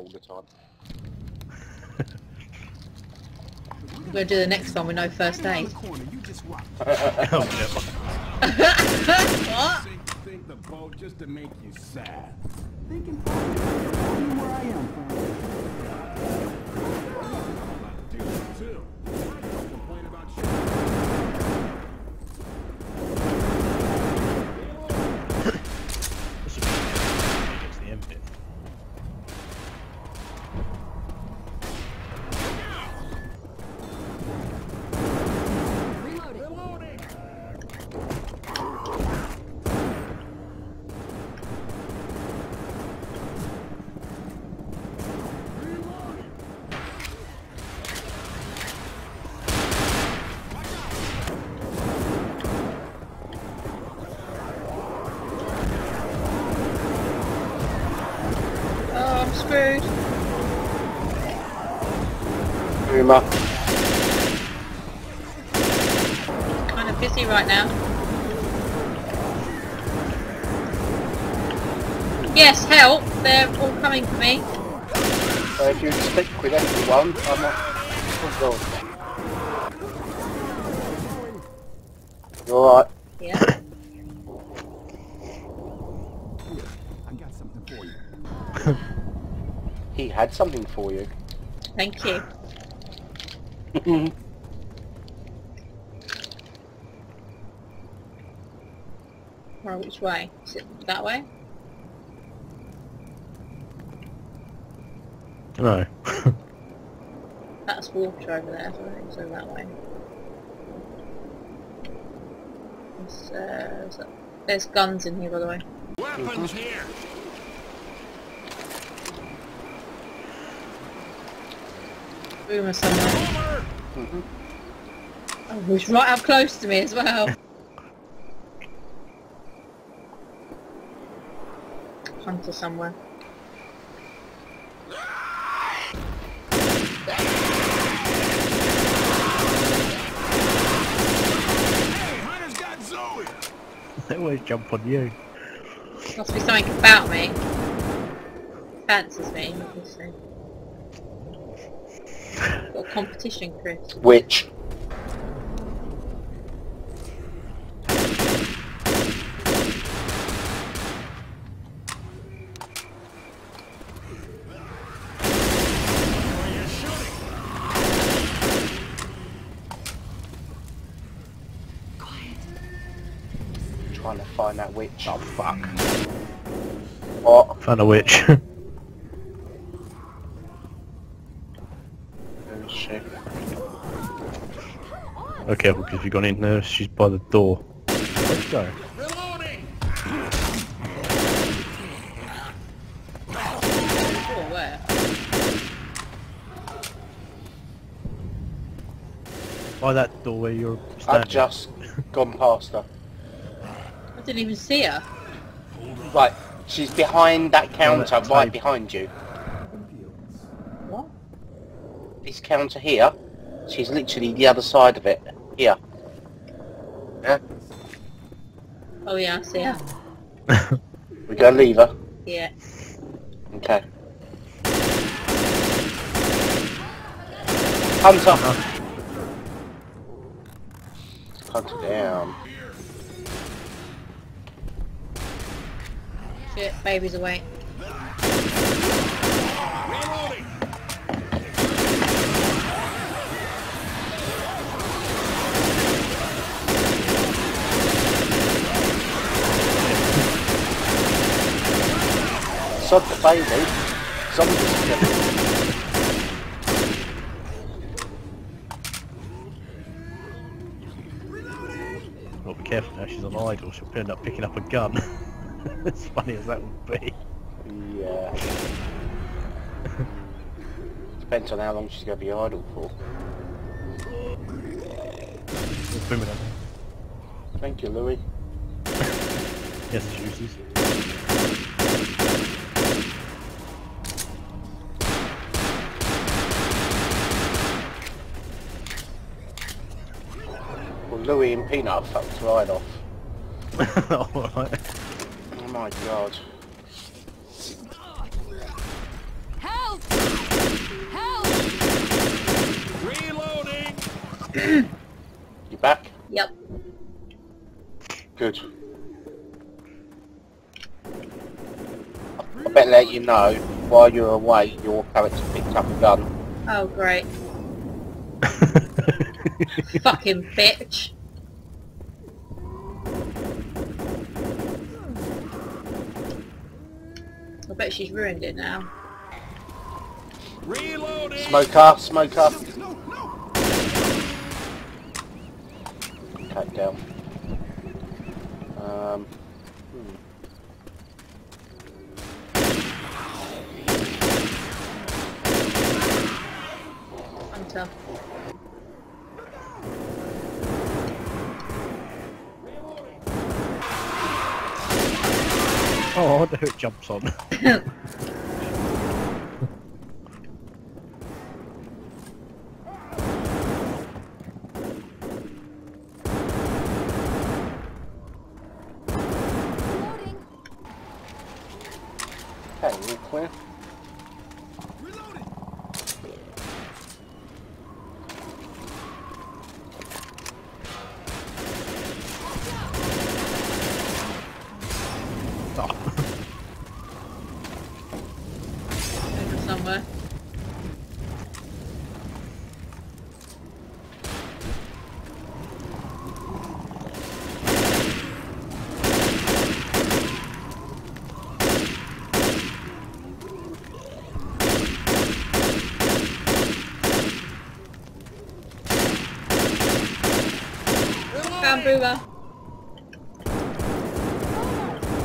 all the time. We're gonna do the next one with no first aid. Corner, you just watch. oh, what? Think, think the boat just to make you sad. Thinking where I am, Kind of busy right now. Yes, help! They're all coming for me. So if you stick with everyone, I'm not... Oh god. You alright? Yeah. I got something for you. He had something for you. Thank you. Well, which way? Is it that way? No. That's water over there, so I think so that way. There's, uh, is there's guns in here, by the way. Weapons here. Boomer somewhere. Mhm. Oh, he's right up close to me as well. Hunter somewhere. They always jump on you. Must be something about me. Fancies me, obviously. Got competition, Chris. Which? Where you? Trying to find that witch. Oh, fuck. What? Found a witch. Oh shit. Be careful, because if you've gone in there, she's by the door. Let's go. Reloading. Oh, where? By that door where you're standing. I've standing. just gone past her. I didn't even see her. Right, she's behind that counter, that right behind you. What? This counter here, she's literally the other side of it. Here. Yeah? Oh yeah, I see her. We're gonna leave her. Yeah. Okay. Hunter! Hunter down. Shit, baby's away. Reloading. Sod the baby. Zombies killing. Well, be careful now, she's an idol, she'll end up picking up a gun. as funny as that would be. Yeah. Depends on how long she's gonna be idle for. It's booming up. Thank you, Louis. Yes, juices. Louis and Peanut fucked right off. Alright. Oh my god. Help! Help! Reloading! you back? Yep. Good. I better let you know, while you're away, your character picked up a gun. Oh, great. Fucking bitch. I bet she's ruined it now. Reloading. Smoker, smoker. No, no. Cut down. Um, hmm. Hunter. Oh, there it jumps on. Okay, all clear. Reloading. Oh. Over somewhere. Found Boomer.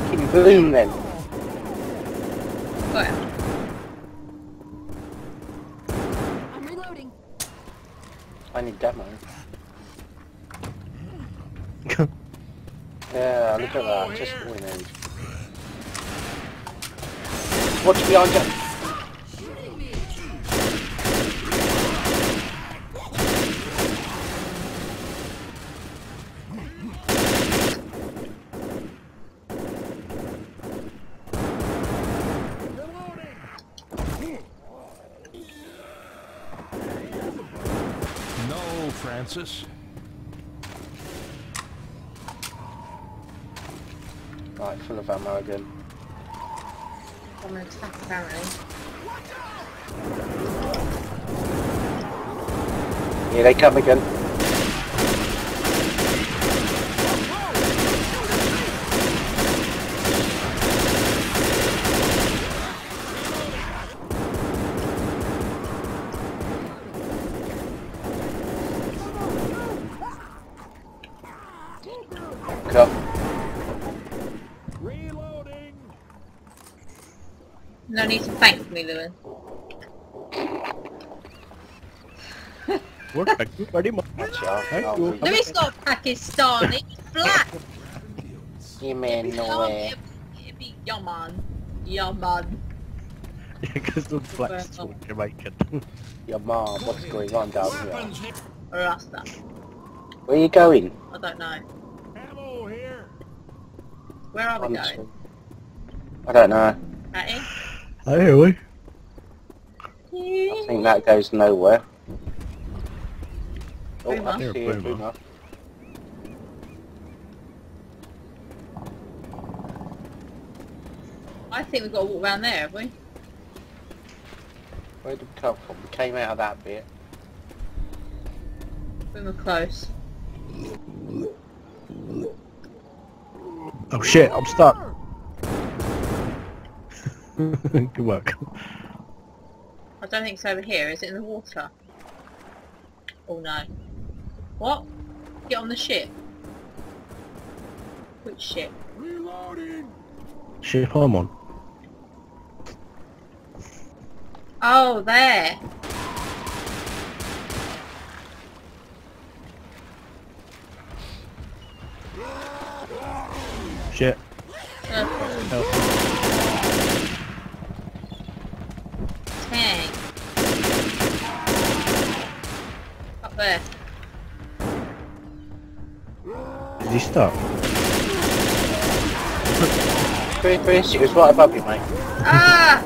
Kim Bloom then. Got him. I'm reloading. I need demo. Yeah, look at that. Just all we need. Watch behind you. Shooting me. No, Francis. Right, full of ammo again. I'm an attack apparently. Here they come again. Cut. Reloading. No need to thank me, Lewin. Work, thank you very much. Thank you. be- Louis not Pakistani, he's black. You mean no way. it- It'd be Yaman. Yaman. Because the black's still Jamaican. Your mom, what's going on down here? Rasta. Where are you going? I don't know. Ammo here. Where are we Honestly. going? I don't know. Patty? I hear we. I think that goes nowhere. Oh, Boomer. I see it, Boomer. Boomer. I think we've got to walk around there, have we? Where did we come from? We came out of that bit. We were close. Oh shit, I'm stuck. Good work. I don't think it's over here. Is it in the water? Oh no. What? Get on the ship. Which ship? Reloading. Ship I'm on. Oh, there. Shit. Uh, Help. tank. Up there. Is he stuck? Chris, Chris, it was right above you, mate. Ah!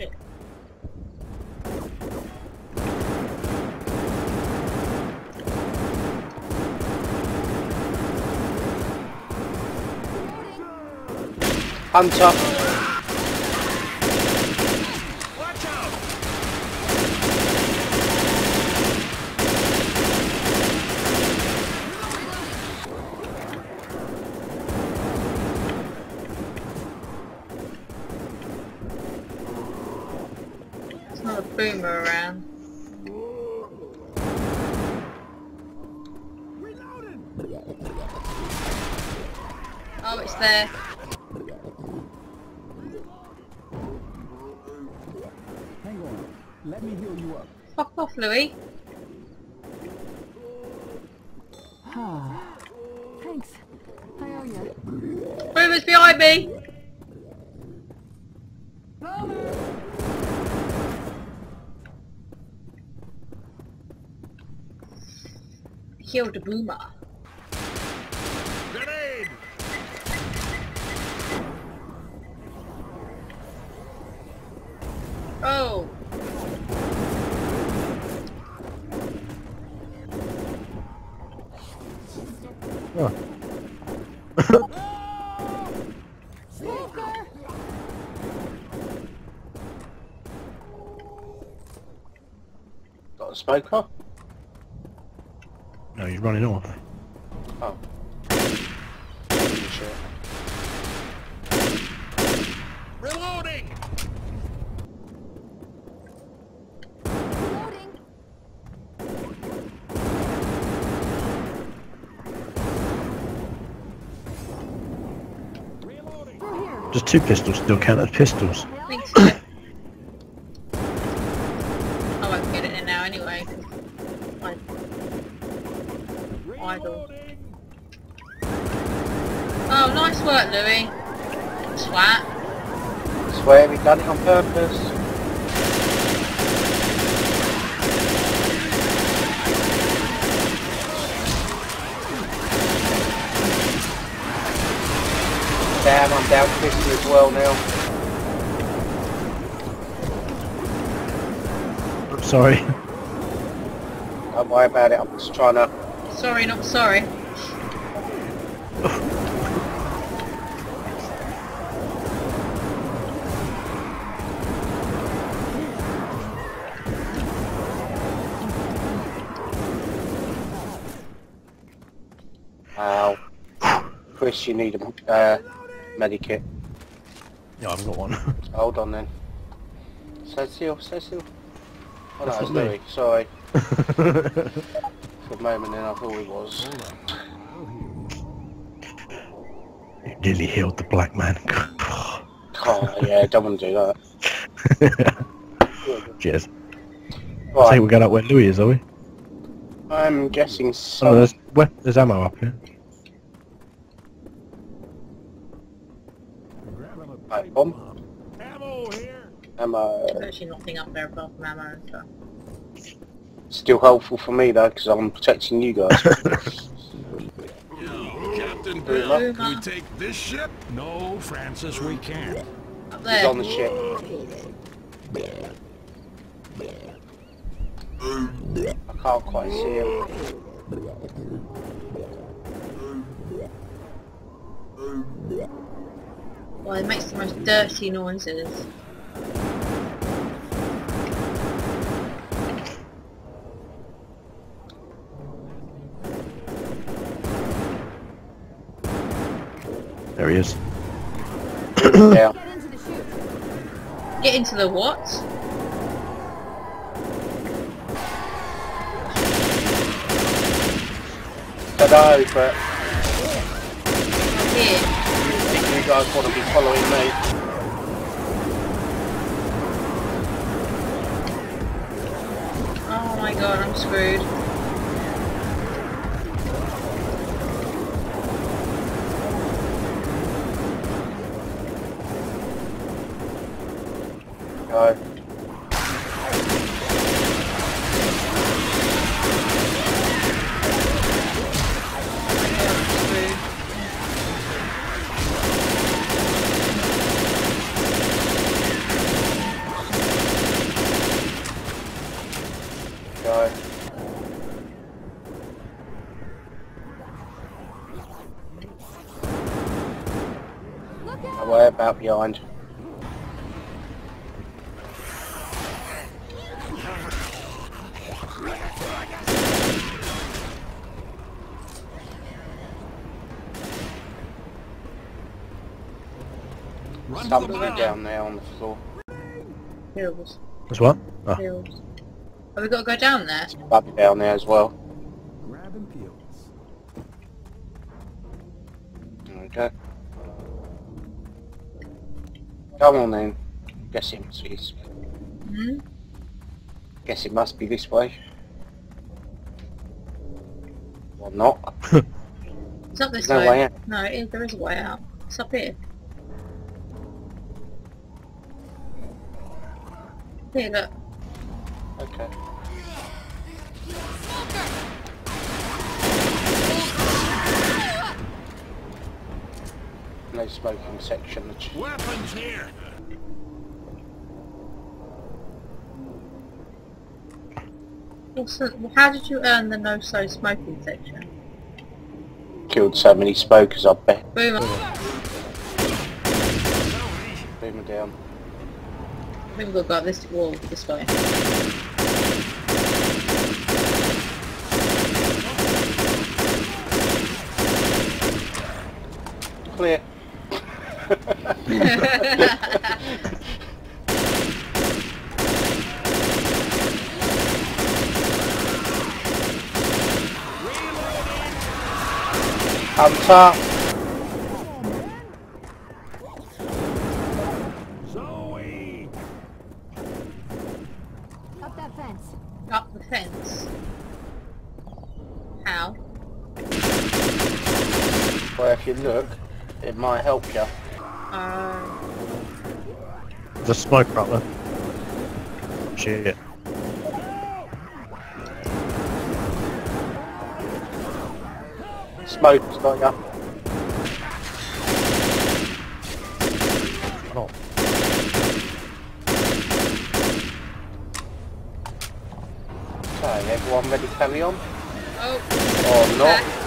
Yeah. Hunter. There's not a boomer around. Oh, it's there. Hang on. Let me heal you up. Fuck off, Louis. Ah, thanks. I owe you. Boomer's behind me. Killed the boomer. Smoker? no, he's running off. Oh. Shit. Reloading! Through here. Just two pistols still count as pistols. I think so. I won't get it in now anyway. 'cause I idle. Oh, nice work, Louis. Swat. Swear we done it on purpose. Damn, I'm down 50 as well now. I'm sorry. Don't worry about it, I'm just trying to... Sorry, not sorry. Chris, you need a uh, medikit. Yeah, I've got one. Hold on then. Cecil, Cecil. Oh no, it's. Louis, sorry. For a moment then I thought it was. you nearly healed the black man. Oh yeah, don't want to do that. Cheers. I think we're going up where Louis is, are we? I'm guessing Oh, some... there's, there's ammo up here. Grab him a Right, pipe bomb. bomb. Ammo here. ammo. There's actually nothing up there above ammo and stuff. Still helpful for me though, because I'm protecting you guys. Captain Good Bill, can we take this ship? No, Francis, we can't. Up He's on the ship. I can't quite see him. Well, it makes the most dirty noises. There he is. Yeah. Get into the chute. Get into the what? Don't know, but Here. I think you guys want to be following me. Oh my god, I'm screwed. Go. I'm screwed. Go. Look Don't out! worry about out behind. Run to the Something down there on the floor. Hills. That's what? Ah. Oh. Hills. Have we got to go down there? Bubby down there as well. Come on then. Guess it must be this. way. Hmm? Guess it must be this way. Or not. It's up this No way. way out. No, it is, there is a way out. It's up here. Here, look. Okay. No smoking section. Weapons here. What's how did you earn the no so smoking section? Killed so many smokers, I bet. Boom. Boomer down. I think we've got to go this wall this way. Clear. Hunter. Zoey! Up that fence. up the fence. How? Well, if you look, it might help you. Uh, There's a smoker up there. Shit. Smoke's got you. Oh. Okay, everyone ready to carry on? oh, Or not?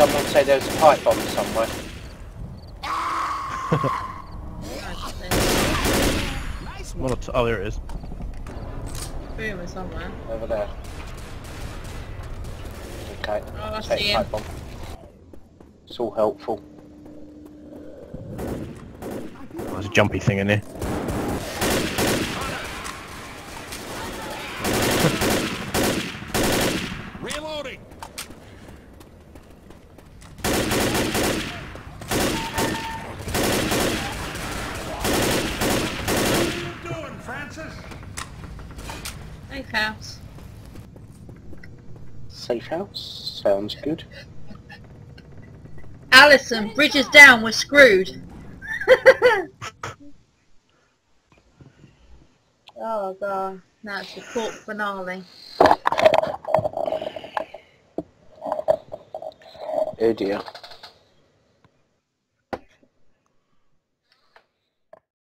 Someone say there's a pipe bomb somewhere. Nice One or two, oh, there it is. Boomer somewhere. Over there. Okay. Oh, I Take see the pipe bomb. It's all helpful. Oh, there's a jumpy thing in there. Reloading. What are you doing, Francis? Safe house. Safe house. Sounds good. Alison, bridges down, we're screwed. oh god, now it's the court finale. Oh dear.